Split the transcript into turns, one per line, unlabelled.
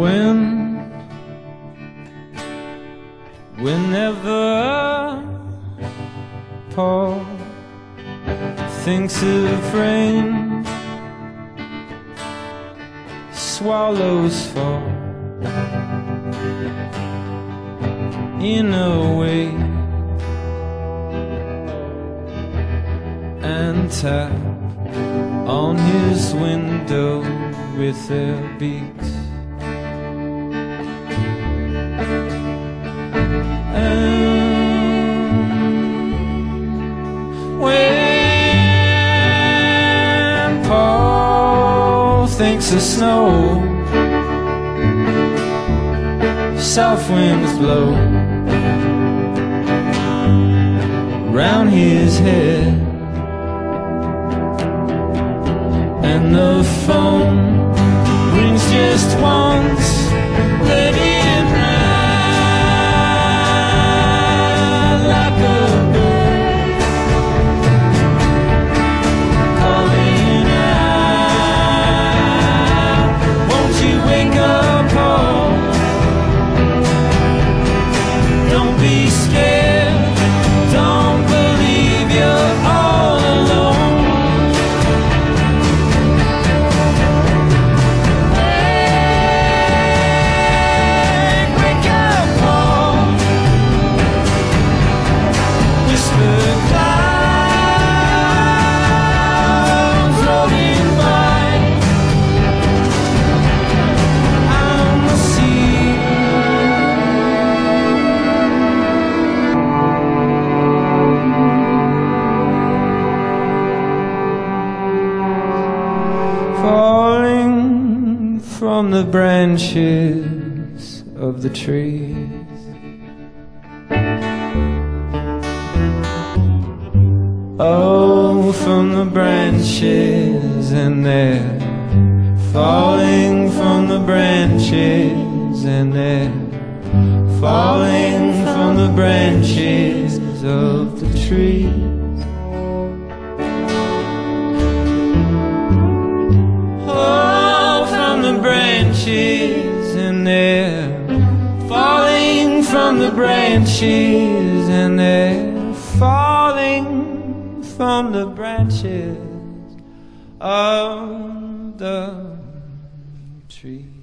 When, whenever Paul thinks of rain, swallows fall. In a way. And tap on his window with their beaks. Thinks of snow, south winds blow round his head, and the phone rings just once. Falling from the branches of the trees. Oh, from the branches, and they're falling from the branches, and they're falling from the branches of the trees. From the branches, and they're falling from the branches of the tree.